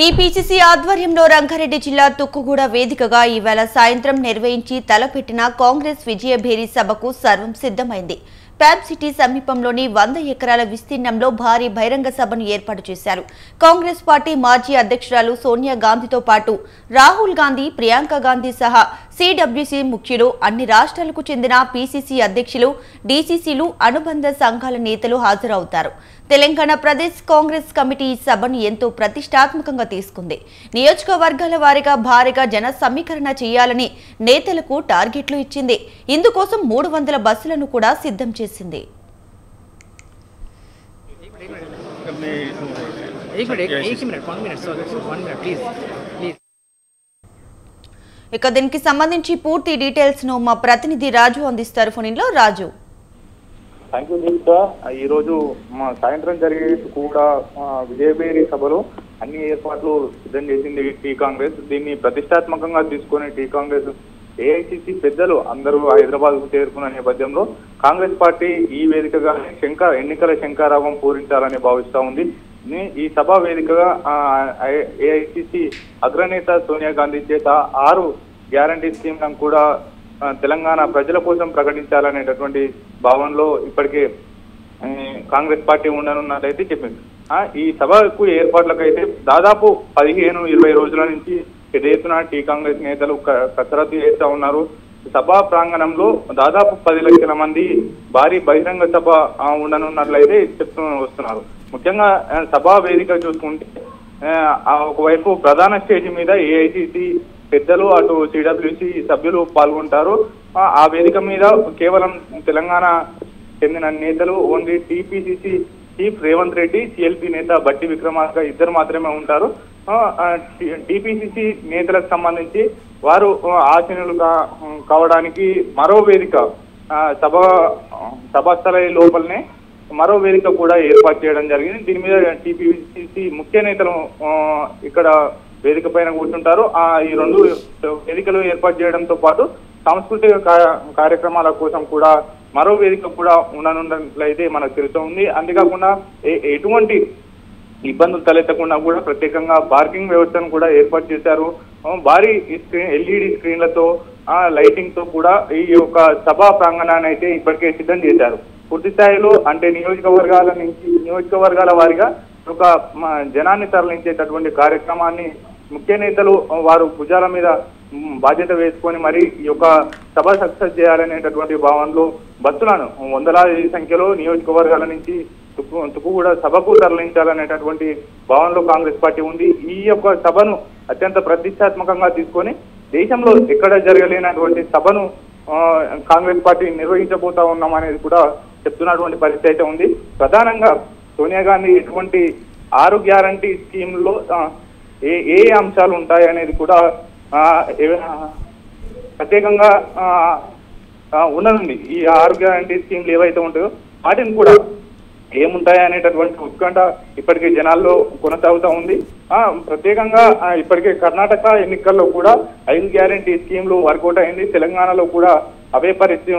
TPCC ఆధ్వర్యంలో రంగారెడ్డి జిల్లా తుక్కుగూడ వేదికగా ఈవేళ సాయంత్రం నిర్వహించి తలపెట్టిన కాంగ్రెస్ విజయభేరి సభకు సర్వం సిద్ధమైంది. ప్యాబ్ సిటీ సమీపంలోని వంద ఎకరాల విస్తీర్ణంలో భారీ బహిరంగ సభను ఏర్పాటు చేశారు. కాంగ్రెస్ పార్టీ మాజీ అధ్యక్షురాలు సోనియా గాంధీతో పాటు రాహుల్ గాంధీ ప్రియాంక గాంధీ సహా సిడబ్ల్యూసీ ముఖ్యులు అన్ని రాష్ట్రాలకు చెందిన పీసీసీ అధ్యక్షులు డీసీసీలు అనుబంధ సంఘాల నేతలు హాజరవుతారు. తెలంగాణ ప్రదేశ్ కాంగ్రెస్ కమిటీ ఈ సభను ఎంతో ప్రతిష్టాత్మకంగా తీసుకుంది. నియోజకవర్గాల వారీగా భారీగా జన సమీకరణ చేయాలని నేతలకు టార్గెట్లు ఇచ్చింది. ఇందుకోసం మూడు వందల బస్సులను కూడా సిద్ధం చేసింది. ఇక దీనికి సంబంధించి పూర్తి డీటెయిల్స్ను మా ప్రతినిధి రాజు అందిస్తారు ఫోన్లో రాజు థ్యాంక్ యూ దీపిక ఈరోజు మా సాయంత్రం జరిగే కూడా విజయభేరి సభలో అన్ని ఏర్పాట్లు సిద్ధం చేసింది టీ కాంగ్రెస్. దీన్ని ప్రతిష్టాత్మకంగా తీసుకుని టీ కాంగ్రెస్ ఏఐసిసి పెద్దలు అందరూ హైదరాబాద్కు చేరుకున్న నేపథ్యంలో కాంగ్రెస్ పార్టీ ఈ వేదికగా శంకర్ ఎన్నికల శంకారావం పూరించాలని భావిస్తా ఉంది. ఈ సభ వేదికగా ఏఐసిసి అగ్రనేత సోనియా గాంధీ చేత ఆరు గ్యారంటీ స్కీమ్లను కూడా తెలంగాణ ప్రజల కోసం ప్రకటించాలనేటటువంటి భావనలో ఇప్పటికే కాంగ్రెస్ పార్టీ ఉండనున్నట్లయితే చెప్పింది. ఆ, ఈ సభకు ఏర్పాట్లకైతే దాదాపు పదిహేను ఇరవై రోజుల నుంచి పెద్ద ఎత్తున టీ కాంగ్రెస్ నేతలు క- కసరత్తు చేస్తా ఉన్నారు. సభా ప్రాంగణంలో దాదాపు పది లక్షల మంది భారీ బహిరంగ సభ ఉండనున్నట్లయితే చెప్తూ వస్తున్నారు. ముఖ్యంగా సభా వేదిక చూసుకుంటే ఒకవైపు ప్రధాన స్టేజ్ మీద ఏఐసిసి పెద్దలు అటు సిడబ్ల్యూసి సభ్యులు పాల్గొంటారు. ఆ, ఆ వేదిక మీద కేవలం తెలంగాణ చెందిన నేతలు only TPCC chief Revanth Reddy CLP నేత బట్టి విక్రమార్క ఇద్దరు మాత్రమే ఉంటారు. టీపీసీసీ నేతలకు సంబంధించి వారు ఆశనులు కావడానికి మరో వేదిక సభ సభాస్థల లోపలనే మరో వేదిక కూడా ఏర్పాటు చేయడం జరిగింది. దీని మీద టీపీసీసీ ముఖ్య నేతలు ఇక్కడ వేదిక పైన కూర్చుంటారు. ఆ ఈ రెండు వేదికలు ఏర్పాటు చేయడంతో పాటు సాంస్కృతిక కార్యక్రమాల కోసం కూడా మరో వేదిక కూడా ఉండనున్నట్లయితే మనకు తెలుస్తుంది అంతేకాకుండా ఎటువంటి ఇబ్బందులు తలెత్తకుండా కూడా ప్రత్యేకంగా పార్కింగ్ వ్యవస్థను కూడా ఏర్పాటు చేశారు. భారీ స్క్రీన్ ఎల్ఈడి స్క్రీన్లతో ఆ లైటింగ్తో కూడా ఈ యొక్క సభా ప్రాంగణాన్ని అయితే ఇప్పటికే సిద్ధం చేశారు. పూర్తి స్థాయిలో అంటే నియోజకవర్గాల నుంచి నియోజకవర్గాల వారిగా ఒక జనాన్ని తరలించేటటువంటి కార్యక్రమాన్ని ముఖ్య నేతలు వారు భుజాల మీద బాధ్యత వేసుకొని మరి ఈ యొక్క సభ సక్సెస్ చేయాలనేటటువంటి భావనలో భక్తులను వందలాది సంఖ్యలో నియోజకవర్గాల నుంచి తుక్కు తుక్కు కూడా సభకు తరలించాలనేటటువంటి భావనలో కాంగ్రెస్ పార్టీ ఉంది. ఈ యొక్క సభను అత్యంత ప్రతిష్టాత్మకంగా తీసుకొని దేశంలో ఎక్కడ జరగలేనటువంటి సభను కాంగ్రెస్ పార్టీ నిర్వహించబోతా ఉన్నాం అనేది కూడా చెప్తున్నటువంటి పరిస్థితి అయితే ఉంది. ప్రధానంగా సోనియా గాంధీ ఎటువంటి ఆరు గ్యారంటీ స్కీమ్లో ఏ ఏ అంశాలు ఉంటాయి అనేది కూడా ప్రత్యేకంగా ఉన్నదండి. ఈ ఆరు గ్యారంటీ స్కీమ్లు ఏవైతే ఉంటాయో వాటిని కూడా ఏముంటాయి అనేటటువంటి ఉత్కంఠ ఇప్పటికే జనాల్లో కొనసాగుతూ ఉంది. ఆ ప్రత్యేకంగా ఇప్పటికే కర్ణాటక ఎన్నికల్లో కూడా ఐదు గ్యారంటీ స్కీమ్లు వర్కౌట్ అయింది. తెలంగాణలో కూడా అవే పరిస్థితి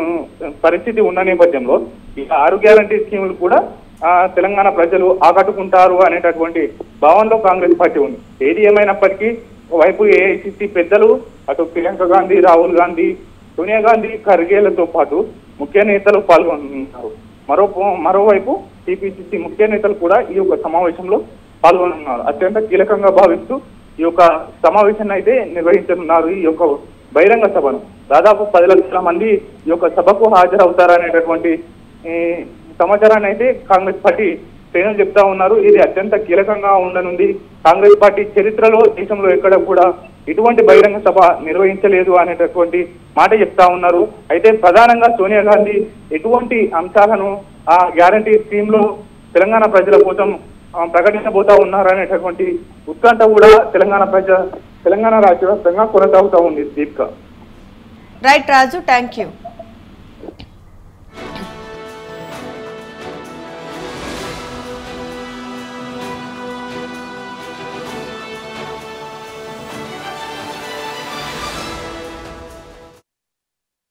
పరిస్థితి ఉన్న నేపథ్యంలో ఈ ఆరు గ్యారంటీ స్కీములు కూడా ఆ, తెలంగాణ ప్రజలు ఆకట్టుకుంటారు అనేటటువంటి భావనలో కాంగ్రెస్ పార్టీ ఉంది. ఏది ఏమైనప్పటికీ వైపు ఏఐసిసి పెద్దలు అటు ప్రియాంక గాంధీ రాహుల్ గాంధీ సోనియా గాంధీ ఖర్గేలతో పాటు ముఖ్య నేతలు పాల్గొంటున్నారు. మరో మరోవైపు టీపీసీసీ ముఖ్య నేతలు కూడా ఈ యొక్క సమావేశంలో పాల్గొనున్నారు అత్యంత కీలకంగా భావిస్తూ ఈ యొక్క సమావేశాన్ని అయితే నిర్వహించనున్నారు ఈ యొక్క బహిరంగ సభను. దాదాపు పది లక్షల మంది ఈ యొక్క సభకు హాజరవుతారనేటటువంటి ఈ సమాచారాన్ని అయితే కాంగ్రెస్ పార్టీ శ్రేణులు చెప్తా ఉన్నారు. ఇది అత్యంత కీలకంగా ఉండనుంది. కాంగ్రెస్ పార్టీ చరిత్రలో దేశంలో ఎక్కడ కూడా ఇటువంటి బహిరంగ సభ నిర్వహించలేదు అనేటటువంటి మాట చెప్తా ఉన్నారు. అయితే ప్రధానంగా సోనియా గాంధీ ఎటువంటి అంశాలను ఆ గ్యారంటీ స్కీమ్లో తెలంగాణ ప్రజల కోసం ప్రకటించబోతా ఉన్నారనేటటువంటి ఉత్కంఠ కూడా తెలంగాణ ప్రజ తెలంగాణ రాష్ట్ర వ్యాప్తంగా కొనసాగుతా ఉంది Deepika. Right Raju thank you